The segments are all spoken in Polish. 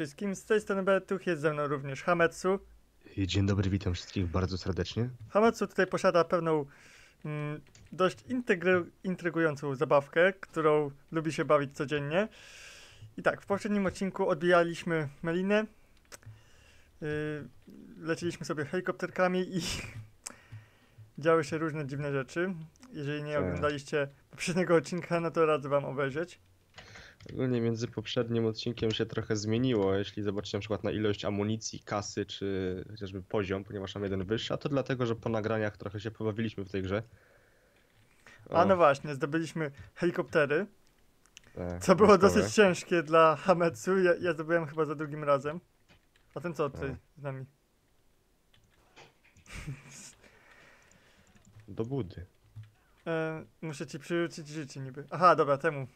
Wszystkim, z tej strony Betuch, jest ze mną również Hametsu. Dzień dobry, witam wszystkich bardzo serdecznie. Hametsu tutaj posiada pewną mm, dość intrygującą zabawkę, którą lubi się bawić codziennie. I tak, w poprzednim odcinku odbijaliśmy Melinę, yy, leciliśmy sobie helikopterkami i działy się różne dziwne rzeczy. Jeżeli nie Tak. oglądaliście poprzedniego odcinka, no to radzę wam obejrzeć. Ogólnie między poprzednim odcinkiem się trochę zmieniło, jeśli zobaczycie na przykład na ilość amunicji, kasy, czy chociażby poziom, ponieważ mam jeden wyższy, a to dlatego, że po nagraniach trochę się pobawiliśmy w tej grze. A no właśnie, zdobyliśmy helikoptery. tak, Co było dosyć ciężkie dla Hametsu. Ja, ja zdobyłem chyba za drugim razem. A ten co tutaj A. z nami? Do budy. E, muszę ci przywrócić życie niby. Aha, dobra, temu.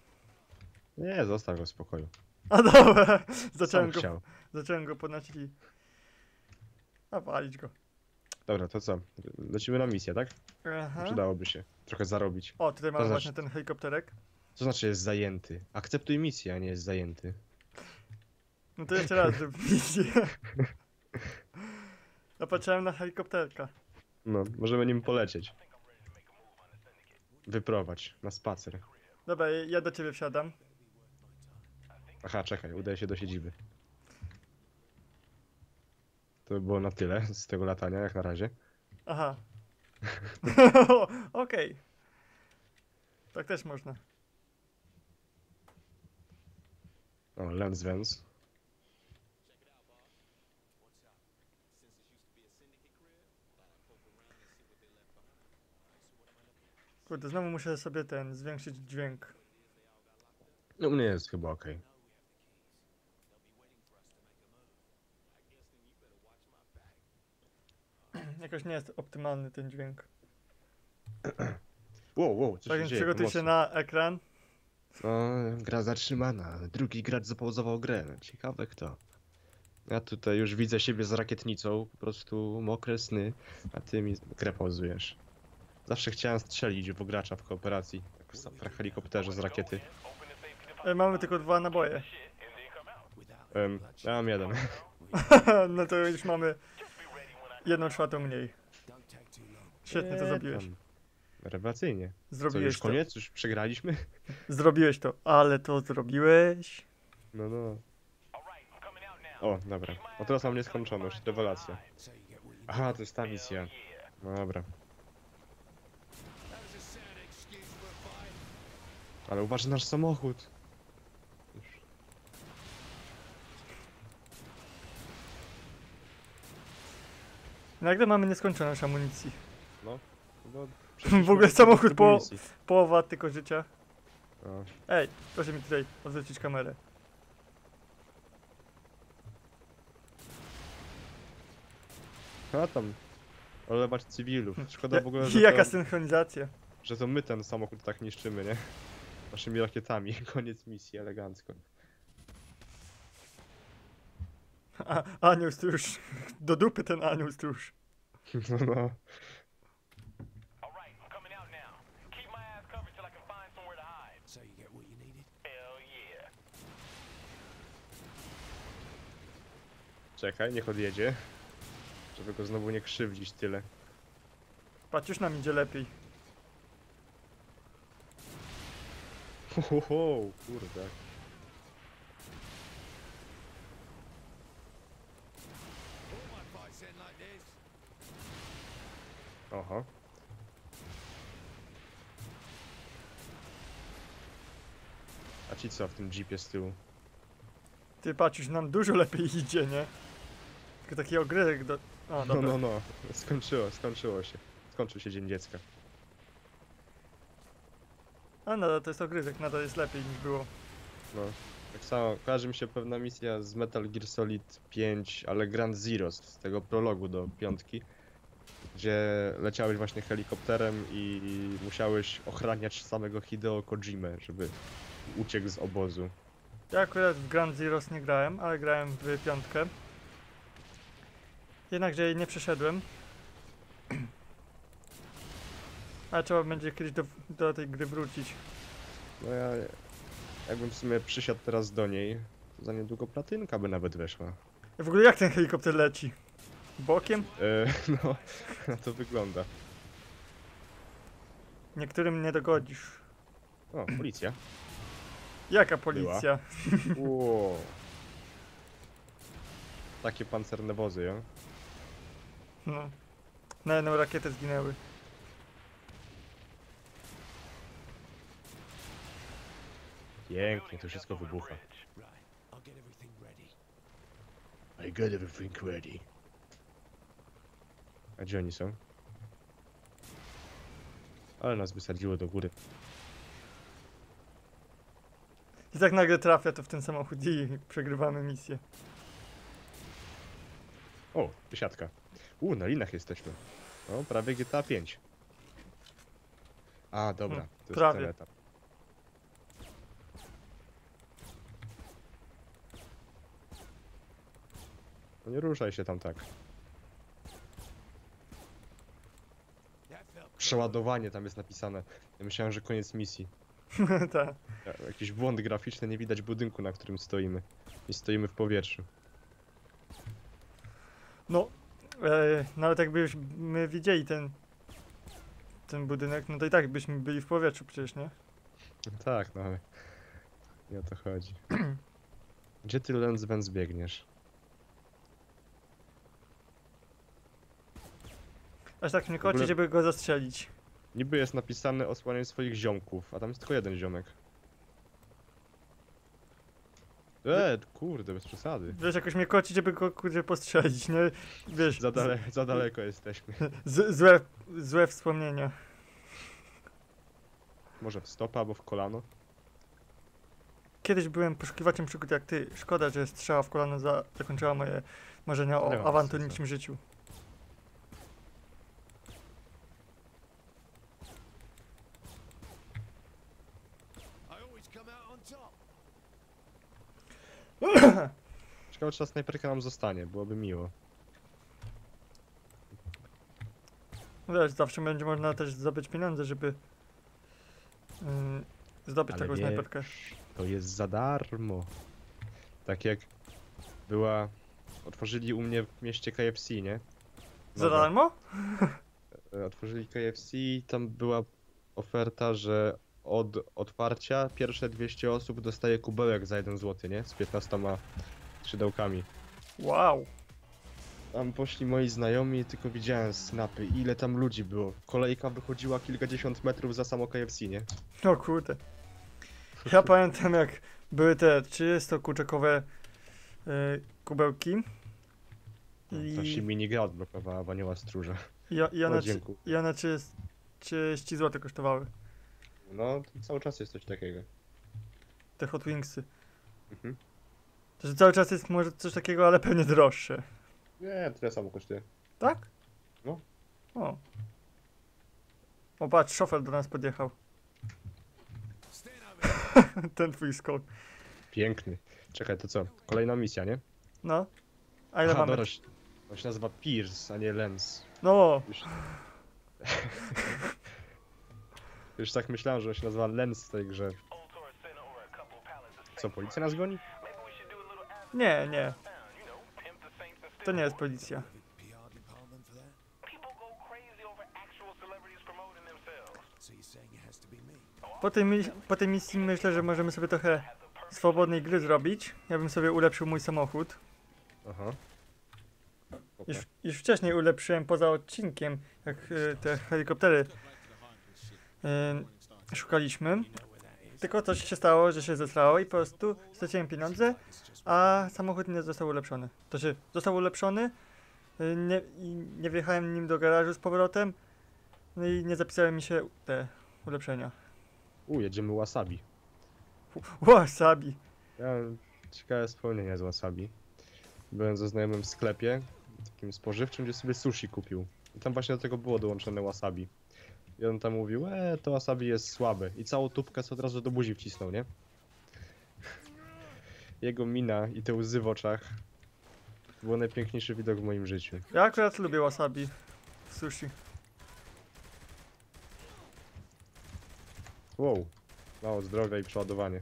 Nie, zostaw go w spokoju. A dobra, zacząłem go, chciał. zacząłem go i... A walić go. Dobra, to co? Lecimy na misję, tak? Aha. Przydałoby się trochę zarobić. O, tutaj mamy To właśnie znaczy- ten helikopterek. Co znaczy jest zajęty? Akceptuj misję, a nie jest zajęty. No to jeszcze raz zrób misję. Ja patrzyłem na helikopterka. No, możemy nim polecieć. Wyprowadź na spacer. Dobra, ja do ciebie wsiadam. Aha, czekaj, udaje się do siedziby. To by było na tyle z tego latania, jak na razie. Aha. Okej. Tak też można. O, Lens Vents. Kurde, znowu muszę sobie ten, zwiększyć dźwięk. No, u mnie jest chyba ok. Jakoś nie jest optymalny ten dźwięk. Wow, wow, co Tak się dzieje? przygotuj się na ekran. O, gra zatrzymana. Drugi gracz zapauzował grę. Ciekawe kto. Ja tutaj już widzę siebie z rakietnicą, po prostu mokre sny, a ty mi grę pauzujesz. Zawsze chciałem strzelić w gracza w kooperacji, tak w helikopterze z rakiety. E, mamy tylko dwa naboje. Em, ja mam jeden. no to już mamy jedną czwartą mniej. Świetnie to zrobiłeś. Rewelacyjnie. Co, Zrobiłeś już to. koniec? Już przegraliśmy? Zrobiłeś to, ale to zrobiłeś. No, no. O, dobra. O, teraz mam nieskończoność. Rewelacja. Aha, to jest ta misja. No dobra. Ale uważaj nasz samochód. Nagle mamy nieskończoność amunicji. No. no W ogóle samochód po-. Połowa tylko życia. O, Ej, proszę mi tutaj odwrócić kamerę. A tam. Olewać cywilów. Szkoda w ogóle, że Jaka to, synchronizacja. że to my ten samochód tak niszczymy, nie? Naszymi rakietami. Koniec misji, elegancko. A, anioł stróż. Do dupy ten anioł stróż. No, no. Czekaj, niech odjedzie. Żeby go znowu nie krzywdzić tyle. Patrz, już nam idzie lepiej. Ho, ho, ho, kurde. Oho. A ci co w tym jeepie z tyłu? Ty patrz, już nam dużo lepiej idzie, nie? Tylko taki ogryzek do... O, No, no, no. Skończyło, skończyło się. Skończył się Dzień Dziecka. A nadal to jest ogryzek, nadal jest lepiej niż było. No. Tak samo kojarzy mi się pewna misja z Metal Gear Solid 5, ale Grand Zero z tego prologu do piątki, gdzie leciałeś właśnie helikopterem i musiałeś ochraniać samego Hideo Kojimę, żeby uciekł z obozu. Ja akurat w Grand Zeroes nie grałem, ale grałem w piątkę. Jednakże jej nie przeszedłem. Ale trzeba będzie kiedyś do, do tej gry wrócić. No ja jakbym w sumie przysiadł teraz do niej, To za niedługo platynka by nawet weszła. W ogóle jak ten helikopter leci? Bokiem? E, no, na to wygląda. Niektórym nie dogodzisz. O, policja. Jaka policja? Ło. Takie pancerne wozy, ja? No. Na jedną rakietę zginęły. Pięknie, to wszystko wybucha. I got everything ready. A gdzie oni są? Ale nas wysadziło do góry. I tak nagle trafia to w ten samochód i przegrywamy misję. O, wysiadka. U, na linach jesteśmy. O, prawie GTA 5. A, dobra, Hmm, to jest prawie. ten etap. No nie ruszaj się tam tak. Przeładowanie tam jest napisane. Ja myślałem, że koniec misji. tak. Ja- Jakiś błąd graficzny, nie widać budynku, na którym stoimy. I stoimy w powietrzu. No, e, nawet jakbyśmy widzieli ten ten budynek, no to i tak byśmy byli w powietrzu przecież, nie? No tak, no ale nie o to chodzi. Gdzie ty Lens biegniesz? Aż tak mnie W ogóle- koci, żeby go zastrzelić. Niby jest napisane osłaniaj swoich ziomków, a tam jest tylko jeden ziomek. E, kurde, bez przesady. Wiesz, jakoś mnie koci, żeby go kurde postrzelić, nie? Wiesz, Za, dale, za daleko jesteśmy. złe, złe wspomnienia. Może w stopa albo w kolano? Kiedyś byłem poszukiwaczem przygód jak ty. Szkoda, że strzała w kolano za, zakończyła moje marzenia o awanturniczym życiu. Ciekawe czy ta snajperka nam zostanie, byłoby miło. No Wiesz, zawsze będzie można też zdobyć pieniądze, żeby yy, zdobyć Ale taką wiesz, snajperkę. To jest za darmo. Tak jak była... Otworzyli u mnie w mieście KFC, nie? Za darmo? E, Otworzyli KFC i tam była oferta, że od otwarcia pierwsze 200 osób dostaje kubełek za 1 zł, nie? Z 15 szydełkami. Wow. Tam poszli moi znajomi, tylko widziałem snapy, ile tam ludzi było. Kolejka wychodziła kilkadziesiąt metrów za samo KFC, nie? O kurde. Ja pamiętam jak były te 30-kurczakowe yy, kubełki. I... To się I, mini gra odblokowała w Anioła Stróża. i, o- i, O, one, trzy- dziękuję. I one 30, 30 zł kosztowały. No, to cały czas jest coś takiego. Te Hot Wingsy. Mhm. Że cały czas jest może coś takiego, ale pewnie droższe. Nie, tyle samo kosztuje. Tak? No. O. O patrz, szofer do nas podjechał. Ten twój skok. Piękny. Czekaj, to co? Kolejna misja, nie? No. A ile Aha, mamy? dobra, on się nazywa Pierce, a nie Lens. No, Już... Już tak myślałem, że on się nazywa Lens w tej grze. Co, policja nas goni? Maybe we should do a little advertising nie, nie. To nie jest policja. Po tej, po tej misji myślę, że możemy sobie trochę swobodnej gry zrobić. Ja bym sobie ulepszył mój samochód. Aha. Już, już wcześniej ulepszyłem poza odcinkiem, jak y, te helikoptery y, szukaliśmy. Tylko coś się stało, że się zesrało i po prostu straciłem pieniądze, a samochód nie został ulepszony. To się został ulepszony y, nie, i nie wjechałem nim do garażu z powrotem, no i nie zapisały mi się te ulepszenia. U, jedziemy wasabi. Wasabi. Ja mam ciekawe wspomnienia z wasabi. Byłem ze znajomym w sklepie, takim spożywczym, gdzie sobie sushi kupił. I tam właśnie do tego było dołączone wasabi. I on tam mówił, e, to wasabi jest słabe. I całą tubkę co od razu do buzi wcisnął, nie? Jego mina i te łzy w oczach. To był najpiękniejszy widok w moim życiu. Ja akurat lubię wasabi w sushi. Wow. Mało zdrowia i przeładowanie.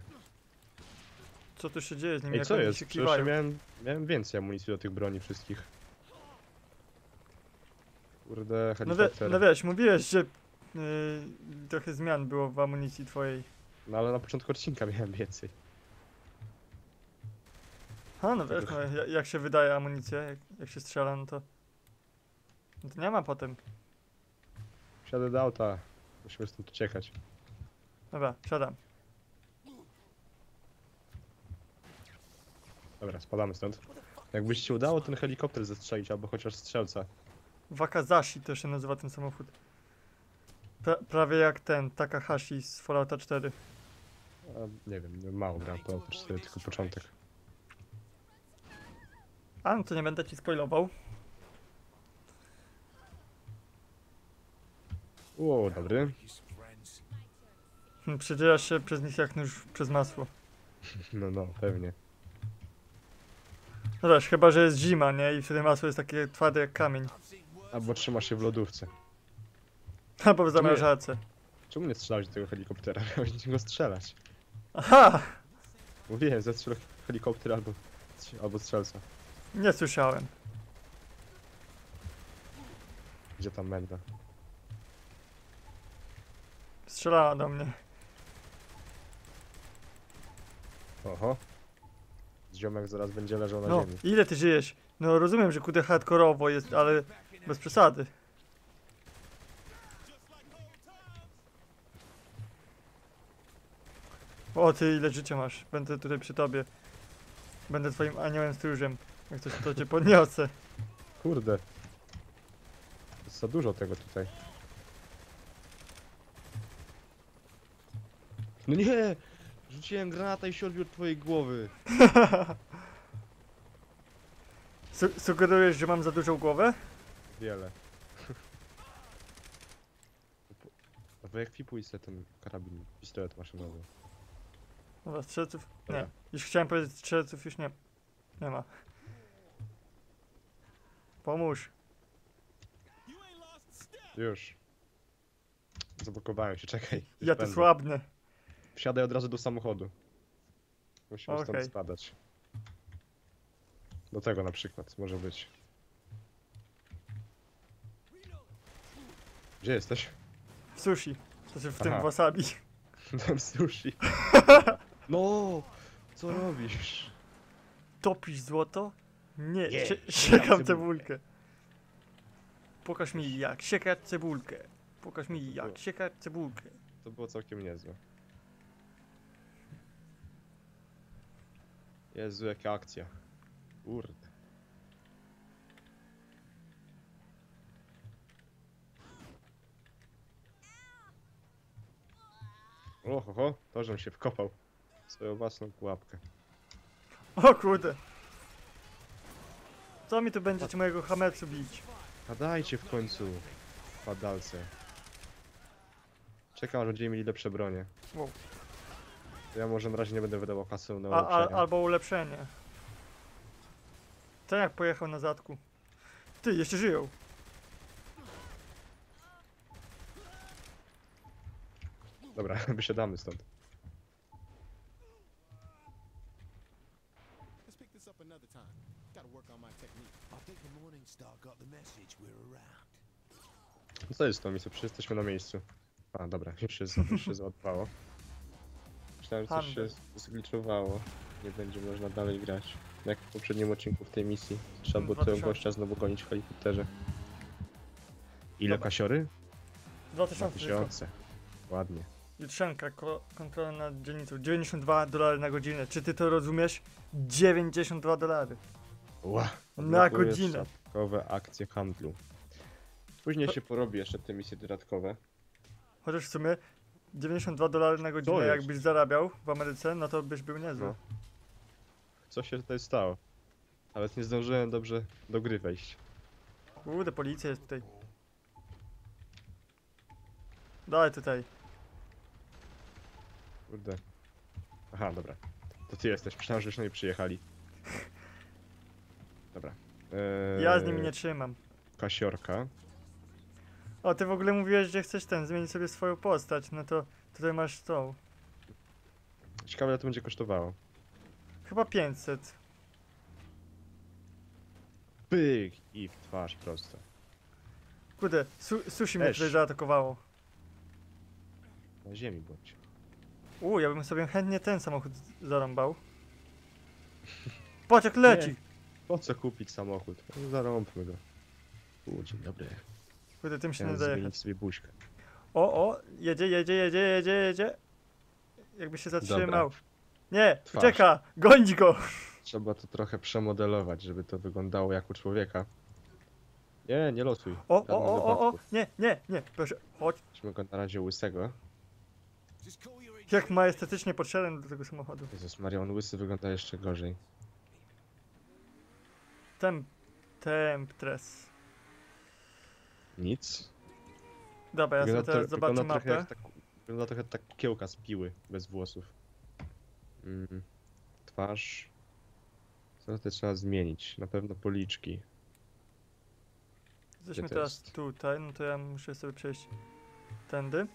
Co tu się dzieje z nimi? Ej, co jest? Przecież miałem, miałem więcej amunicji do tych broni wszystkich. Kurde, No, wie, helikopter. no wiesz, mówiłeś, że trochę zmian było w amunicji twojej. No ale na początku odcinka miałem więcej. A no wiesz, no, ja- jak się wydaje amunicję, jak, jak się strzela, no to... No to nie ma potem. Wsiadę do auta. Musimy stąd uciekać. Dobra, siadam. Dobra, spadamy stąd. Jakbyś się udało ten helikopter zestrzelić, albo chociaż strzelca. Wakazashi to się nazywa ten samochód. Pra, prawie jak ten Takahashi z Fallouta 4. A, nie wiem, mało gram to, to cztery, tylko początek. A no to nie będę ci spoilował. O, dobry. Hmm, Przedzierasz się przez nich jak nóż przez masło. No, no, pewnie. No też, chyba że jest zima, nie? I wtedy masło jest takie twarde jak kamień. Albo trzyma się w lodówce. Albo w zamrażarce. Czemu nie strzelałeś do tego helikoptera? Miałeś do niego strzelać. Aha! Mówiłem, zestrzel helikopter albo, albo strzelca. Nie słyszałem. Gdzie tam Menda? Strzelała do mnie. Oho. Ziomek zaraz będzie leżał na No, ziemi. ile ty żyjesz? No rozumiem, że kudę hardkorowo jest, ale bez przesady. O ty, ile życia masz. Będę tutaj przy tobie. Będę twoim aniołem stróżem. Jak coś to cię podniosę. Kurde. Jest za dużo tego tutaj. No nie! Rzuciłem granata i się odbił od twojej głowy. Su sugerujesz, że mam za dużą głowę? Wiele. Wyekwipuj sobie ten karabin, pistolet maszynowy. Dobra, strzelców. Nie. Już chciałem powiedzieć, strzelców już nie. Nie ma. Pomóż. Już. Zablokowałem się, czekaj. Ja tu będę. słabnę. Wsiadaj od razu do samochodu. Musimy Okej. stąd spadać. Do tego na przykład może być. Gdzie jesteś? W sushi. Znaczy w tym Aha. wasabi. Tam sushi. No! Co robisz? Topisz złoto? Nie, Nie, sie siekam cebulkę. cebulkę. Pokaż mi jak siekać cebulkę. Pokaż mi jak siekać cebulkę. To było całkiem niezłe. Jezu, jaka akcja. Kurde. Oho, to żem się wkopał swoją własną pułapkę. O kurde. Co mi tu będziecie mojego hamecu bić? A dajcie w końcu, padalce. Czekam, aż będziemy mieli lepsze bronie. Wow. Ja może na razie nie będę wydawał kasy na A, a, ulepszenia. albo ulepszenie. Ten jak pojechał na zadku. Ty, jeszcze żyją. Dobra, wysiadamy stąd. Co jest z tą misją? Przecież jesteśmy na miejscu. A, dobra, już się, już się załadowało. Myślałem, że coś się Handel. zgliczowało. Nie będzie można dalej grać. Jak w poprzednim odcinku w tej misji. Trzeba było tego 2000. gościa znowu gonić w helikopterze. Ile Dobra. kasiory? 2000 tylko. 2000. Ładnie. Jutrzenka, ko- kontrola nad dzielnicą. 92 dolary na godzinę. Czy ty to rozumiesz? 92 dolary. Ła! Na godzinę. Dodatkowe akcje handlu. Później się porobi jeszcze te misje dodatkowe. Chociaż w sumie 92 dolary na godzinę, jakbyś zarabiał w Ameryce, no to byś był niezły. No. Co się tutaj stało? Nawet nie zdążyłem dobrze do gry wejść. Kurde, policja jest tutaj. Daj tutaj. Kurde. Aha, dobra. To ty jesteś. Myślałem, że już nie przyjechali. Dobra. Eee, Ja z nimi nie trzymam. Kasiorka. O, ty w ogóle mówiłeś, że chcesz ten, zmienić sobie swoją postać, no to tutaj masz tą. Ciekawe ile to będzie kosztowało. Chyba 500. Pyk i w twarz prosto. Kurde, su sushi mnie Też. tutaj zaatakowało. Na ziemi bądź. U, ja bym sobie chętnie ten samochód zarąbał. Patrz jak leci! Po co kupić samochód? No, Zarąbmy go. U, dzień dobry. Kurde, tym się nie Chciałem da jechać. zmienić sobie buźkę. O, o, jedzie, jedzie, jedzie, jedzie, jedzie. Jakby się zatrzymał. Nie, Twarz. ucieka! Goń go! Trzeba to trochę przemodelować, żeby to wyglądało jak u człowieka. Nie, nie losuj. O, o, o, o, o, nie, nie, nie, proszę, chodź. Weźmy go na razie łysego. Jak majestatycznie podszedłem do tego samochodu. Jezus Maria, on łysy wygląda jeszcze gorzej. Temp, temptres. Nic. Dobra, ja sobie teraz zobaczę trochę mapę. jak tak, wygląda trochę tak kukiełka z piły, bez włosów. Mm. Twarz. Co to trzeba zmienić? Na pewno policzki. Jesteśmy teraz jest? tutaj, no to ja muszę sobie przejść tędy.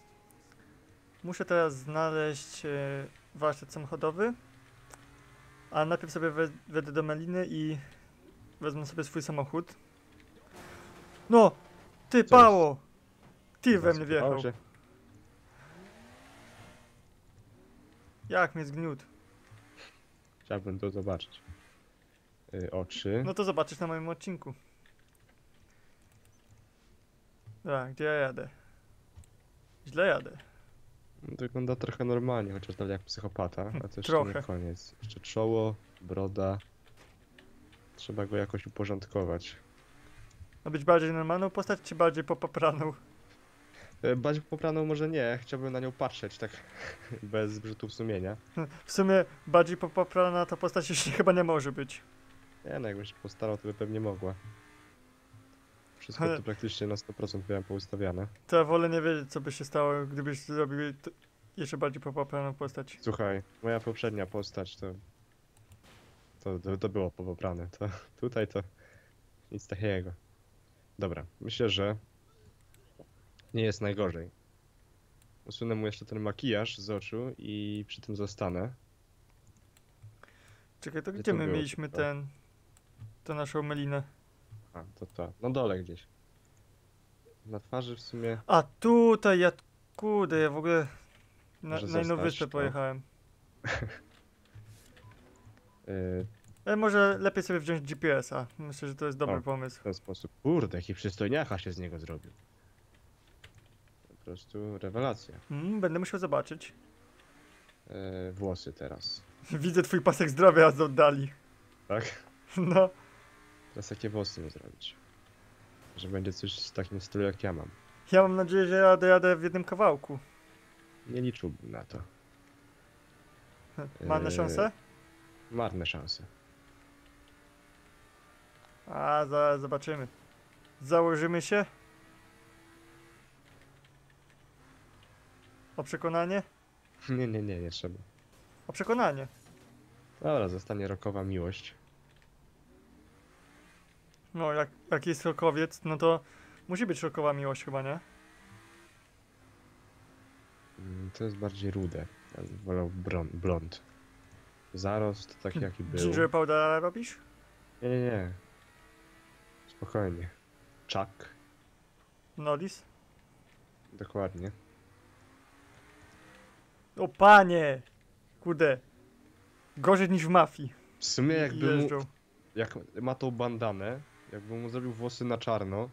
Muszę teraz znaleźć e, warsztat samochodowy. A najpierw sobie we, wejdę do Meliny i wezmę sobie swój samochód. No! Ty, Co pało! Ty we mnie wjechał. się. Jak mnie zgniótł. Chciałbym to zobaczyć. Y, oczy. No to zobaczysz na moim odcinku. Tak, gdzie ja jadę? Źle jadę. Wygląda trochę normalnie, chociaż dalej jak psychopata, a to jeszcze Trochę. nie koniec. Jeszcze czoło, broda. Trzeba go jakoś uporządkować. Ma być bardziej normalną postać, czy bardziej popapraną? E, Bardziej popraną może nie, chciałbym na nią patrzeć tak bez wyrzutów sumienia. W sumie bardziej popaprana ta postać jeszcze chyba nie może być. Nie no, jakbym się postarał, to by pewnie mogła. Wszystko Ale- to praktycznie na 100% miałem poustawiane. To ja wolę nie wiedzieć, co by się stało, gdybyś zrobił jeszcze bardziej popapraną postać. Słuchaj, moja poprzednia postać to... To, to, to było popoprane, to tutaj to nic takiego. Dobra, myślę, że nie jest najgorzej. Usunę mu jeszcze ten makijaż z oczu i przy tym zostanę. Czekaj, to Gdzie gdzie to my było? mieliśmy To- ten... tę naszą melinę? A, to to. No dole gdzieś. Na twarzy w sumie... A tutaj ja... Kurde, ja w ogóle... Na, Może na inną zostać wyspę to. pojechałem. Yy, może lepiej sobie wziąć GPS-a. Myślę, że to jest dobry O. pomysł. w ten sposób. Kurde, jaki przystojniacha się z niego zrobił. Po prostu rewelacja. Mm, będę musiał zobaczyć. Yy, włosy teraz. Widzę twój pasek zdrowia z oddali. Tak? No. Teraz jakie włosy mu zrobić? Że będzie coś w takim stylu jak ja mam. Ja mam nadzieję, że ja dojadę w jednym kawałku. Nie liczyłbym na to. Mamy Eee. szansę? Marne szanse. A, zaraz zobaczymy. Założymy się. O przekonanie? Nie, nie, nie, nie trzeba. O przekonanie. Dobra, zostanie rokowa miłość. No, jak, jak jest rokowiec, no to musi być rokowa miłość chyba, nie? Mm, To jest bardziej rude. Ja bym wolał bron- blond. Zarost taki jaki był. Ginger powder robisz? Nie, nie, nie. Spokojnie. Chuck. Nodis? Dokładnie. O panie! Kurde. Gorzej niż w mafii. W sumie jakby mu, jak ma tą bandanę, jakby mu zrobił włosy na czarno,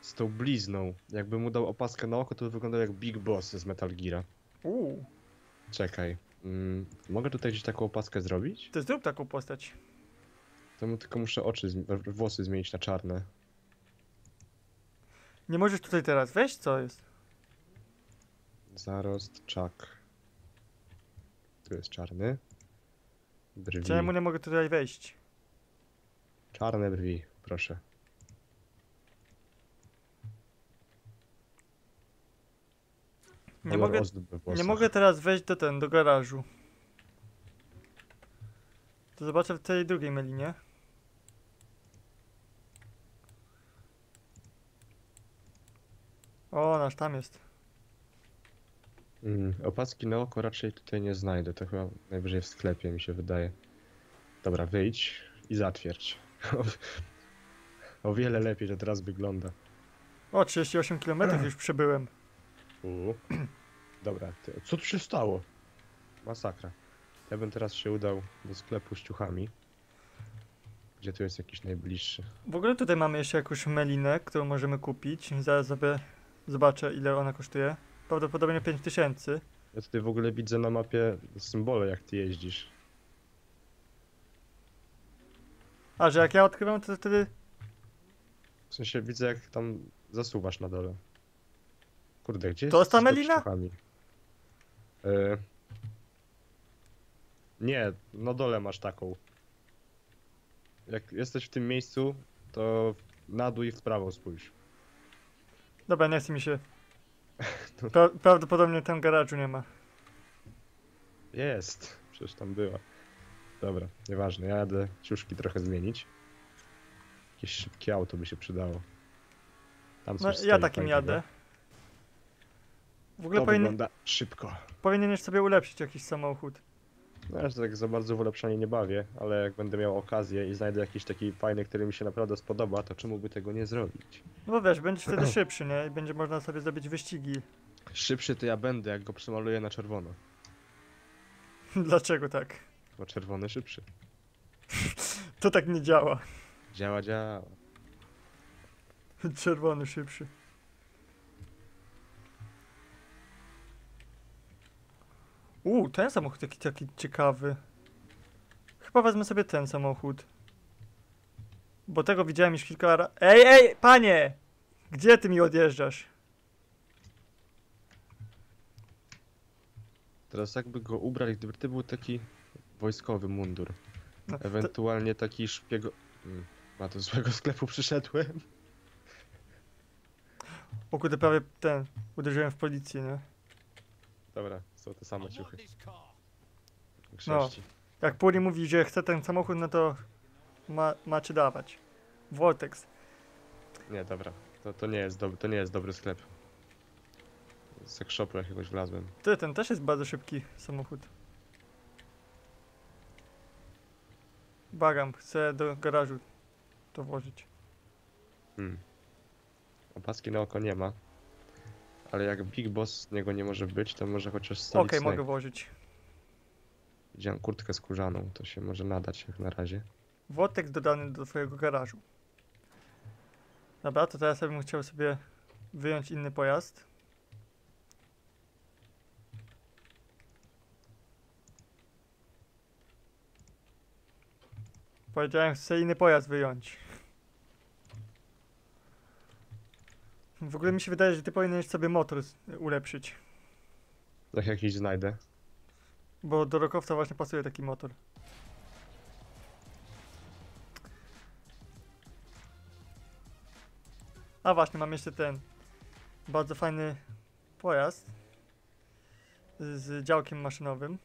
z tą blizną, jakby mu dał opaskę na oko, to by wyglądał jak Big Boss z Metal Gear. Uuu, Czekaj. Mm, mogę tutaj gdzieś taką opaskę zrobić? to zrób taką postać. To mu tylko muszę oczy, włosy zmienić na czarne. Nie możesz tutaj teraz wejść? Co jest? Zarost, czak. Tu jest czarny. Brwi. Czemu nie mogę tutaj wejść? Czarne brwi, proszę. Nie Kolor mogę, nie mogę teraz wejść do ten, do garażu. To zobaczę w tej drugiej melinie. O, nasz tam jest. Mm, opaski na oko raczej tutaj nie znajdę, to chyba najwyżej w sklepie mi się wydaje. Dobra, wyjdź i zatwierdź. o wiele lepiej to teraz wygląda. O, 38 km już przebyłem. Uuu. Dobra, ty, co tu się stało? Masakra. Ja bym teraz się udał do sklepu z ciuchami. Gdzie tu jest jakiś najbliższy? W ogóle tutaj mamy jeszcze jakąś melinę, którą możemy kupić. Zaraz sobie zobaczę, ile ona kosztuje. Prawdopodobnie 5000. Ja tutaj w ogóle widzę na mapie symbole, jak ty jeździsz. A, że jak ja odkrywam, to wtedy... W sensie widzę, jak tam zasuwasz na dole. Kurde, gdzie To jest ta sklep z melina? ciuchami? E... Nie, na dole masz taką. Jak jesteś w tym miejscu, to na dół i w prawo spójrz. Dobra, nie chce mi się. Pra prawdopodobnie tam garażu nie ma. Jest, przecież tam była. Dobra, nieważne, ja jadę ciuszki trochę zmienić. Jakieś szybkie auto by się przydało. Tam No, ja takim jadę. W ogóle To powinien, wygląda szybko. powinieneś sobie ulepszyć jakiś samochód. No ja się tak za bardzo w ulepszanie nie bawię, ale jak będę miał okazję i znajdę jakiś taki fajny, który mi się naprawdę spodoba, to czemu by tego nie zrobić? No bo wiesz, będziesz wtedy szybszy, nie? I będzie można sobie zrobić wyścigi. Szybszy to ja będę, jak go przemaluję na czerwono. Dlaczego tak? Bo czerwony szybszy. To tak nie działa. Działa, działa. Czerwony szybszy. Uuu, ten samochód taki, taki ciekawy. Chyba wezmę sobie ten samochód. Bo tego widziałem już kilka razy. Ej, ej, panie! Gdzie ty mi odjeżdżasz? Teraz jakby go ubrać, gdyby ty był taki wojskowy mundur. No, to, Ewentualnie taki szpiego... Mm, A do złego sklepu przyszedłem. o kurde, prawie ten. Uderzyłem w policję, nie? Dobra, są te same ciuchy. Większości. Jak Puri mówi, że chce ten samochód, no to ma, macie dawać. Vortex. Nie, dobra. To, to, nie jest dobry, to nie jest dobry sklep. Z sex shopu jakiegoś wlazłem. Ty, ten też jest bardzo szybki samochód. Bagam, chcę do garażu to włożyć. Hmm. Opaski na oko nie ma. Ale jak Big Boss z niego nie może być, to może chociaż Okej, Solid Snake. mogę włożyć. Widziałem kurtkę skórzaną, to się może nadać jak na razie. Vortex dodany do twojego garażu. Dobra, to teraz ja bym chciał sobie wyjąć inny pojazd. Powiedziałem, chcę inny pojazd wyjąć. W ogóle mi się wydaje, że ty powinieneś sobie motor ulepszyć. Jak jakiś znajdę. Bo do rokowca właśnie pasuje taki motor. A właśnie, mam jeszcze ten bardzo fajny pojazd z działkiem maszynowym.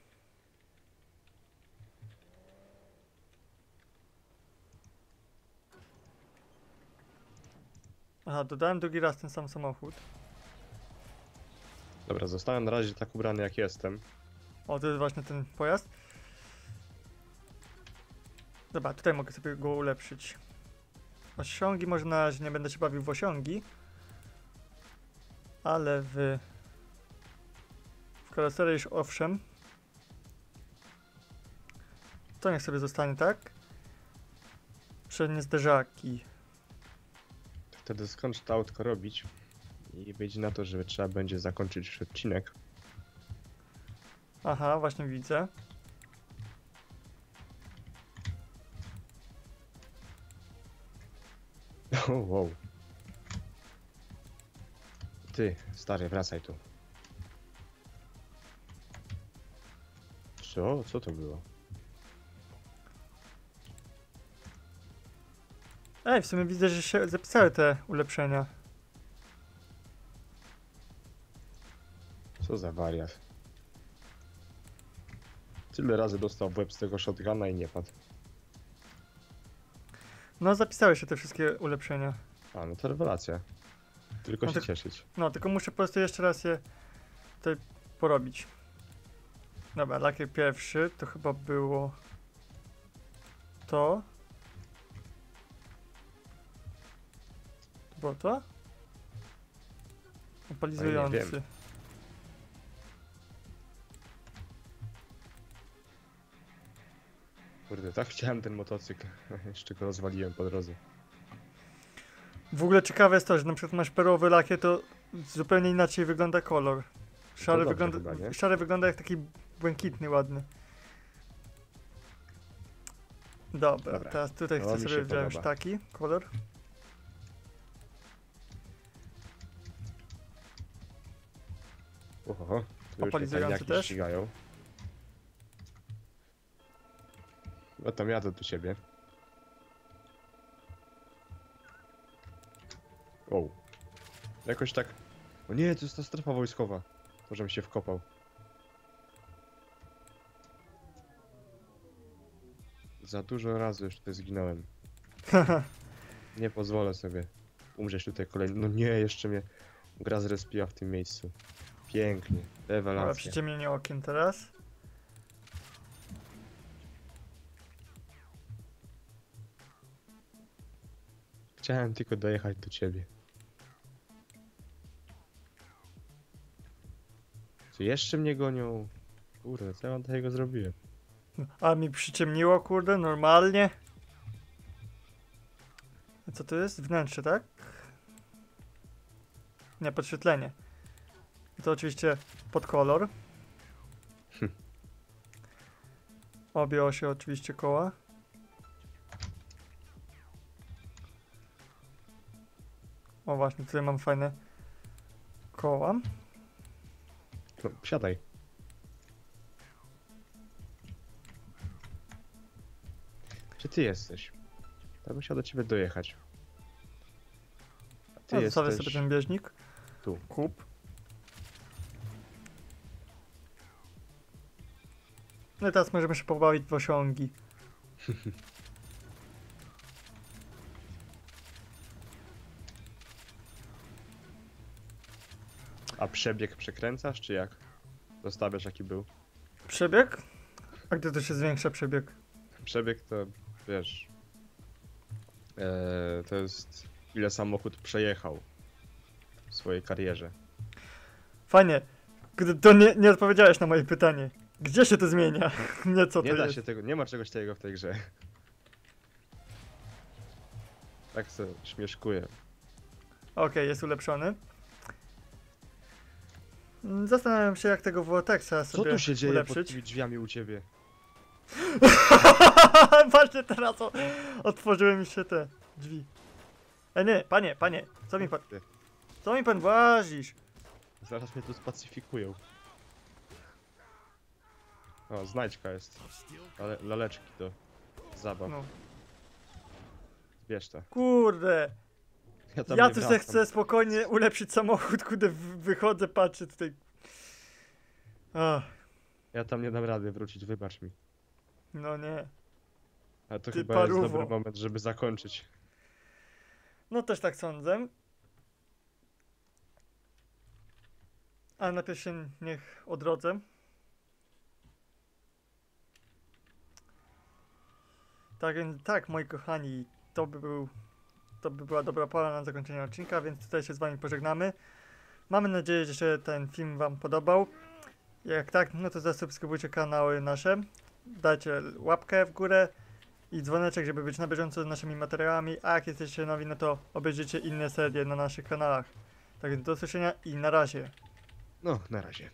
Aha, dodałem drugi raz ten sam samochód. Dobra, zostałem na razie tak ubrany jak jestem. O, to jest właśnie ten pojazd. Dobra, tutaj mogę sobie go ulepszyć. Osiągi może na razie nie będę się bawił w osiągi. Ale w... W karoserii już owszem. To niech sobie zostanie, tak? Przednie zderzaki. Wtedy skończ to autko robić i wyjdzie na to, że trzeba będzie zakończyć już odcinek. Aha, właśnie widzę. O, wow. Ty, stary, wracaj tu. Co? Co to było? Ej, w sumie widzę, że się zapisały te ulepszenia. Co za wariat. Tyle razy dostał w łeb z tego shotguna i nie padł. No, zapisały się te wszystkie ulepszenia. A, no to rewelacja. Tylko No się tak- cieszyć. No, tylko muszę po prostu jeszcze raz je tutaj porobić. Dobra, lakier pierwszy to chyba było to. Było to? Opalizujący. wiem. Kurde, tak chciałem ten motocykl. Jeszcze go rozwaliłem po drodze. W ogóle ciekawe jest to, że na przykład masz perowy lakier, to zupełnie inaczej wygląda kolor. Szary, dobrze wygląda, chyba, nie? szary wygląda jak taki błękitny, ładny. Dobra, Dobra. teraz tutaj No, chcę sobie wziąć taki kolor. Oho, Opalizujący jaki też? ścigają. No tam jadę do ciebie. Wow. Jakoś tak... O nie, to jest ta strefa wojskowa. To, żebym się wkopał. Za dużo razy już tutaj zginąłem. Nie pozwolę sobie umrzeć tutaj kolejny. No nie, jeszcze mnie gra zrespiła w tym miejscu. Pięknie, rewelacja. przyciemnienie okien teraz. Chciałem tylko dojechać do ciebie. Co jeszcze mnie gonią? Kurde, co ja wam takiego zrobiłem? A mi przyciemniło, kurde, normalnie. A co to jest? Wnętrze, tak? Nie, podświetlenie. To oczywiście pod kolor. Hm. Obie osie oczywiście koła. O właśnie, tutaj mam fajne koła. No, siadaj. Gdzie ty jesteś? Ja bym chciał do ciebie dojechać. A ty No, jesteś... sobie ten bieżnik. tu. Kup. No i teraz możemy się pobawić w osiągi. A przebieg przekręcasz, czy jak? Zostawiasz jaki był? Przebieg? A gdy to się zwiększa przebieg? Przebieg to, wiesz... E, to jest ile samochód przejechał w swojej karierze. Fajnie. Gdy to nie, nie odpowiedziałeś na moje pytanie. Gdzie się to zmienia? Nie co nie to da jest. się tego, nie ma czegoś takiego w tej grze. Tak se śmieszkuję. Okej, jest ulepszony. Mm, Zastanawiam się jak tego Vortexa Co sobie tu się dzieje pod ulepszyć. tymi drzwiami u ciebie? Właśnie teraz o, otworzyły mi się te drzwi. E nie, panie, panie, co mi pan, Ty, co mi pan włazisz? Zaraz mnie tu spacyfikują. O, znajdźka jest. Ale, laleczki do zabaw. No, Bierz to. kurde. Ja tam Ja tu se wracam. chcę spokojnie ulepszyć samochód, kurde, w- wychodzę, patrzę tutaj. Ach, Ja tam nie dam rady wrócić, wybacz mi. no nie. Ale to Ty chyba jest paruwo. dobry moment, żeby zakończyć. No też tak sądzę. Ale najpierw się niech odrodzę. Tak więc, tak, moi kochani, to by był, to by była dobra pora na zakończenie odcinka, więc tutaj się z wami pożegnamy. Mamy nadzieję, że się ten film wam podobał. Jak tak, no to zasubskrybujcie kanały nasze, dajcie łapkę w górę i dzwoneczek, żeby być na bieżąco z naszymi materiałami, a jak jesteście nowi, no to obejrzyjcie inne serie na naszych kanałach. Tak więc do usłyszenia i na razie. No, na razie.